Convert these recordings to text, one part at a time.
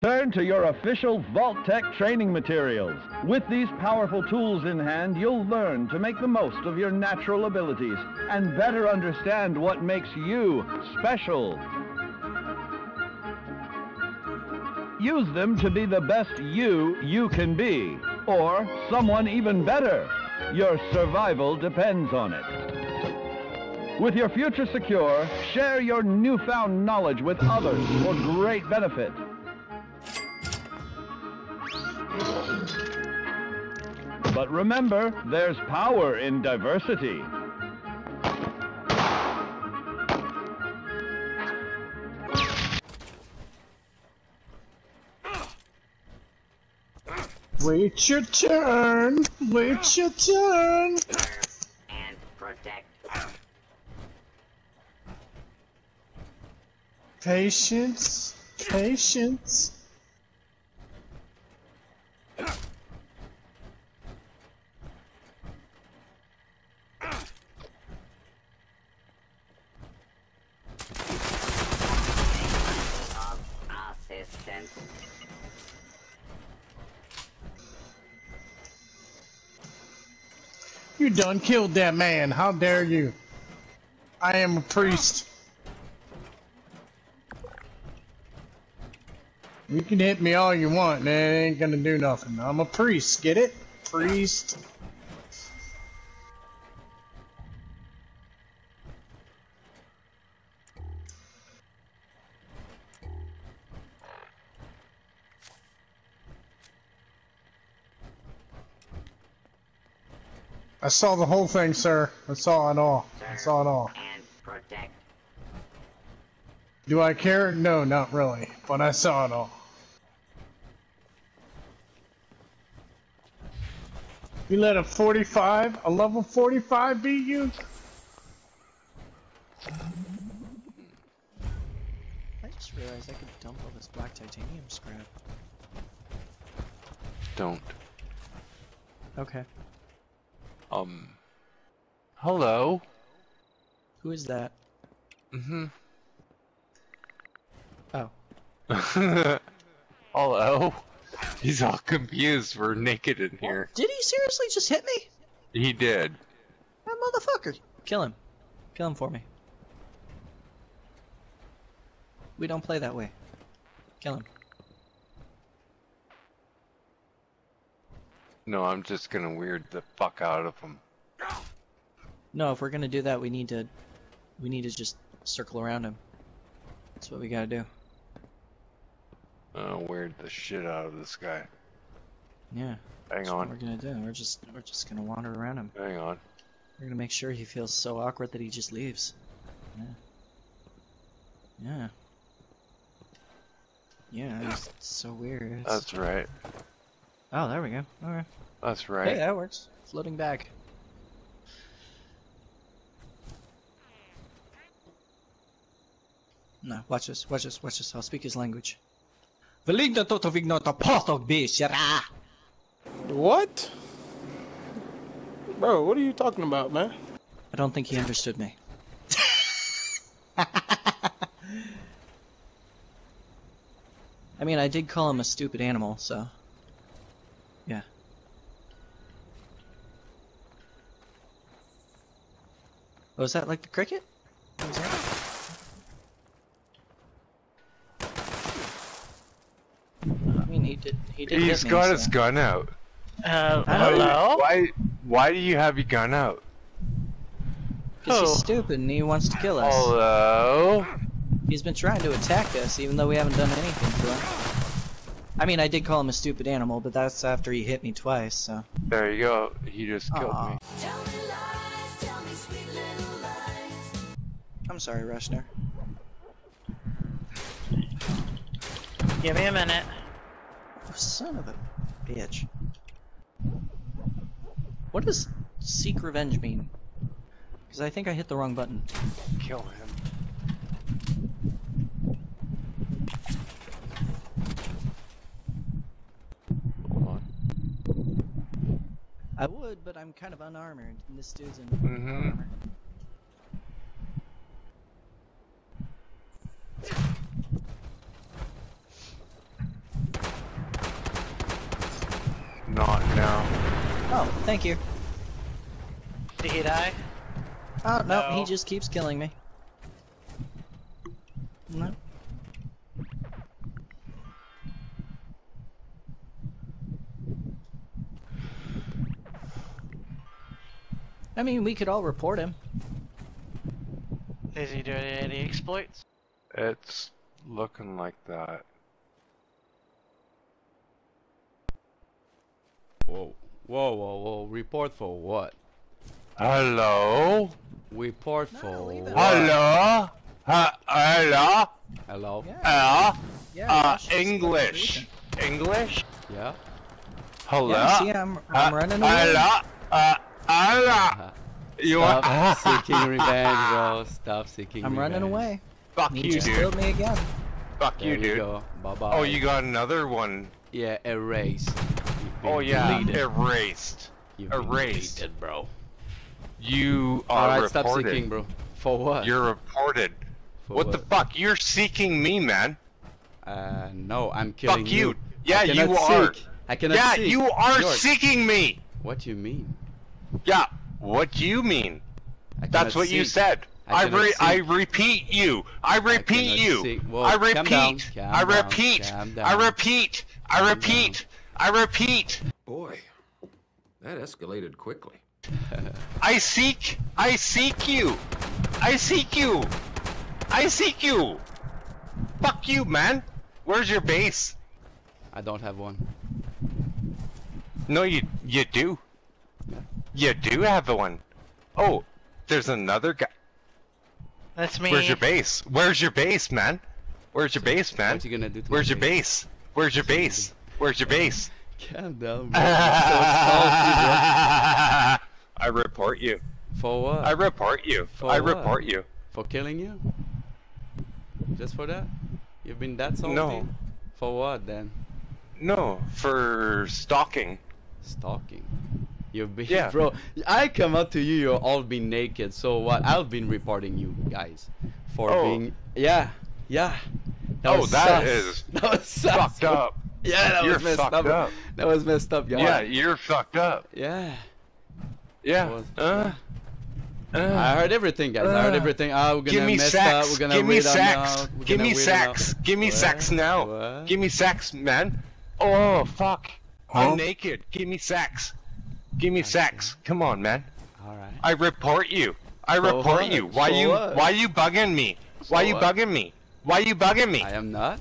Turn to your official Vault Tech training materials. With these powerful tools in hand, you'll learn to make the most of your natural abilities and better understand what makes you special. Use them to be the best you you can be, or someone even better. Your survival depends on it. With your future secure, share your newfound knowledge with others for great benefit. But remember, there's power in diversity. Wait your turn. Wait your turn. and protect. Patience. Patience. You done killed that man. How dare you? I am a priest. You can hit me all you want, man. It ain't gonna do nothing. I'm a priest. Get it? Priest. I saw the whole thing, sir. I saw it all. I saw it all. and protect. Do I care? No, not really. But I saw it all. You let a 45, a level 45 beat you? I just realized I could dump all this black titanium scrap. Don't. Okay. Um. Hello. Who is that? Mm-hmm. Oh. Hello. He's all confused. We're naked in here. Did he seriously just hit me? He did. That motherfucker. Kill him. Kill him for me. We don't play that way. Kill him. No, I'm just gonna weird the fuck out of him. No, if we're gonna do that, we need to, we need to just circle around him. That's what we gotta do. Uh, weird the shit out of this guy. Yeah. Hang That's what we're gonna do. We're just, we're just gonna wander around him. Hang on. We're gonna make sure he feels so awkward that he just leaves. Yeah. Yeah. Yeah, it's so weird. That's right. Oh, there we go. Alright. That's right. Hey, right. that works. Floating bag. No, watch this, watch this, watch this. I'll speak his language. Veligna toto vignota potog bishara. What? Bro, what are you talking about, man? I don't think he understood me. I mean, I did call him a stupid animal, so. Oh, is that like the cricket? What was that? I mean, he did. He did. He's hit me, got so- his gun out. Uh, I don't- hello? Why? Why do you have your gun out? Because he's stupid and he wants to kill us. Hello. He's been trying to attack us, even though we haven't done anything to him. I mean, I did call him a stupid animal, but that's after he hit me twice, so. There you go. He just killed Aw. me. I'm sorry, Rushner. Give me a minute. Oh, son of a bitch. What does seek revenge mean? Because I think I hit the wrong button. Kill him. Hold on. I would, but I'm kind of unarmored, and this dude's in Mhm. armor. Oh, thank you. Did he die? Oh, no, he just keeps killing me. No. I mean, we could all report him. Is he doing any exploits? It's looking like that. Whoa, whoa, whoa, whoa! Report for what? Hello? Report for what? Hello? Uh, hello? Hello? Yeah, Hello? yeah. Uh, Rush, English. English? Yeah. Hello? Yeah, see, I'm, I'm Uh, running away. Hello? Uh, hello? You Stop want? seeking revenge, bro. Stop seeking I'm running away. Fuck He you, just dude. killed me again. Fuck There you, you, dude. go. Bye bye. Oh, you got another one. Yeah, erased. You've been Oh yeah, deleted. erased. You've erased. deleted, bro. You are Alright, stop seeking, bro. For what? You're reported. For what, the fuck? You're seeking me, man. Uh, no, I'm killing you. Fuck you. Yeah, you are. Seek. I cannot Yeah, seek. you are George, seeking me. What do you mean? Yeah. What do you mean? I That's cannot what you said. I I, cannot re- I repeat you. I repeat cannot you. seek. Whoa, I calm repeat. down, calm I down, repeat. calm I down. repeat. I Calm repeat. I repeat. Boy, that escalated quickly. I seek. I seek you. I seek you. I seek you. Fuck you, man. Where's your base? I don't have one. No, you you do. You do have one. Oh, there's another guy. That's me. Where's your base? Where's your base, man? Where's your base, man? What you gonna do to Where's my your base? Where's your base? Where's your base? Calm down, bro. I'm so salty, I report you. For what? I report you. For I what? report you. For killing you? Just for that? You've been that salty? No. For what then? No, for stalking. Stalking. You've been, Yeah. bro. I come up to you, you're all been naked. So what? I've been reporting you guys for Oh. being. Yeah, yeah. Oh, was that sus. is that was sus, Fucked bro. up. Yeah, that You're was messed up. up. That was messed up, guys. Yeah, you're fucked up. Yeah. Yeah. was- Uh, I uh, heard everything, guys. I heard Uh, everything. Ah, we're gonna give me mess sex. up. We're gonna Give me wait sex. Give me wait sex. Give me What? sex now. What? Give me sex, man. Oh fuck. Huh? I'm naked. Give me sex. Give me sex. Come on, man. All right. I report you. I For report what? you. Why For you what? why you bugging me? Why you what? bugging me? Why you bugging me? I am not.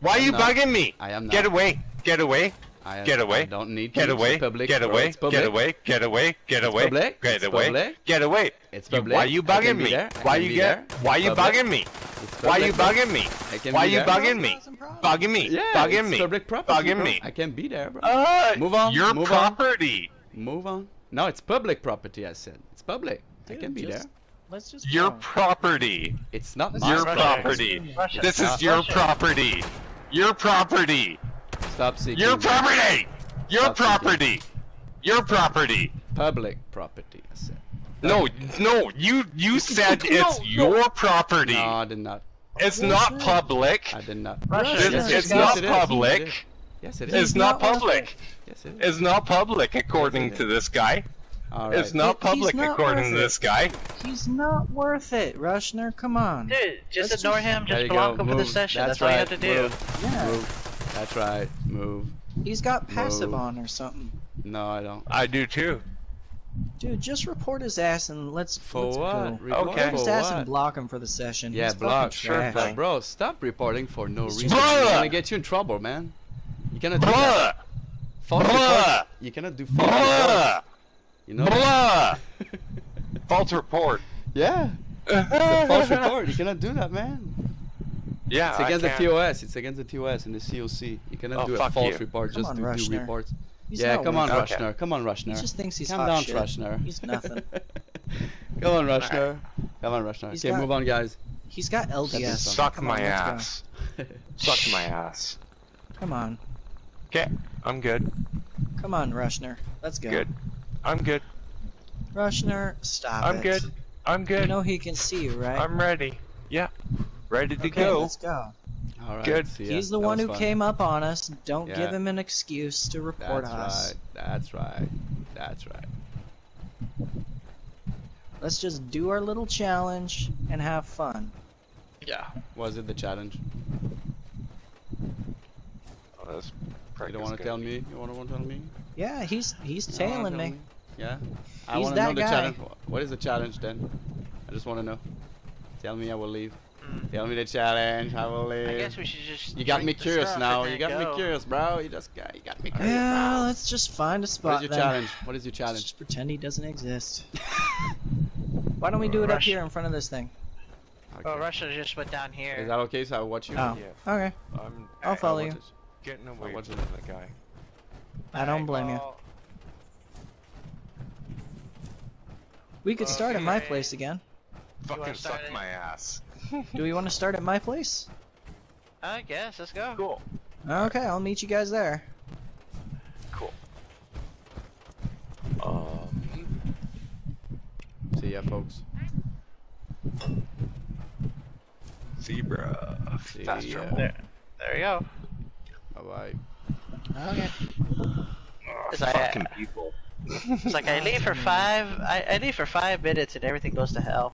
Why I'm you not. bugging me? I am Get away. Get away. I Get away. I don't need Get to. away. It's public, Get bro. away. It's public. Get away. Get away. Get away. public. Get It's away. public. Get away. It's public. Why you I can bugging be me? there. I Why can you be get? there. Why It's you public. bugging me? It's Why you public, bro. bugging me? I can Why be you there. bugging me? Bugging me? Yeah, Bugging it's me? public property, Bugging bro. me? I can be there, bro. Uh, Move on, Your move on. property. Move on. No, it's public property. I said it's public. I Dude, can be just- there. Let's just Your go. property. It's not Let's my Your Russia. property. Russia. This is Stop. your Russia. property. Your property. Stop seeking. Your property. Your Stop seeking. property. Your property. Public property. I said. No, no, you you said no, it's no. your property. No, I did not. It's Yes, not public. I did not. Russia. It's, Yes, it's yes, not it is. public. Yes, it is. It's not not public. Yes, it is. It's not public according Yes, it to this guy. All right. It's not He- public not according to this guy. He's not worth it, Rushner. Come on. Dude, just Let's ignore just- him. Just block go. him for the session. That's That's, all you have to do. Move. Yeah. Move. That's right. Move. He's got passive Move. on or something. No, I don't. I do too. Dude, just report his ass and let's For let's what? go. Report Okay. Report his for ass what? and block him for the session. Yeah, He's block. Sure trash. thing. Bro, stop reporting for no It's reason. just- It's Bruh. gonna get you in trouble, man. You cannot do that. Bruh, False Bruh. report. You cannot do false bruh, reports. You know? bruh. False report. yeah. It's a false report. You cannot do that, man. Yeah, It's I against the. TOS. It's against the TOS and the COC. You cannot Oh, do a false you. report Come just on, to do Rushner. reports. He's yeah, not come on. Okay. Rushner. Come on, He Rushner. just thinks he's Calm hot down, shit. Rushner. He's nothing. come on, Rushner. Come on, Rushner. He's Okay, got- move on, guys. He's got LDS. Suck Come my on, ass. Suck my ass. Come on. Okay, I'm good. Come on, Rushner. Let's go. Good. I'm good. Rushner, stop I'm it. good. I'm good. You good. know he can see you, right? I'm ready. Yeah. Ready to okay, go. let's go. All right. Good. He's the That one who fun. came up on us. Don't Yeah. give him an excuse to report That's us. right. That's right. That's right. Let's just do our little challenge and have fun. Yeah. Was it the challenge? Oh, this You don't want to tell me? You want to tell me? Yeah, he's he's You don't wanna tailing tell me. Yeah. I He's want to that know the guy. challenge. What is the challenge then? I just want to know. Tell me, I will leave. Mm. Tell me the challenge. I will leave. I guess we should just. You got me curious now. You then got me curious, bro. You just got you got me curious. Yeah, bro. let's just find a spot What is your then. challenge? What is your challenge? Just pretend he doesn't exist. Why don't we do it up here in front of this thing? Oh, Okay. Russia just went down here. Is that okay? So I'll watch you. Oh, Yeah. okay. I'm I'll follow I'll you. watch it. getting away watch from it. the guy. I don't blame you. We could start at my place again. Fucking suck it? my ass. Do we want to start at my place? I guess. Let's go. Cool. Okay, I'll meet you guys there. Cool. Um, See ya, folks. zebra. See Fast ya. travel. There, there we go. Bye bye. Okay. It's like, Fucking uh, people. it's like I leave for five. I, I leave for five minutes and everything goes to hell.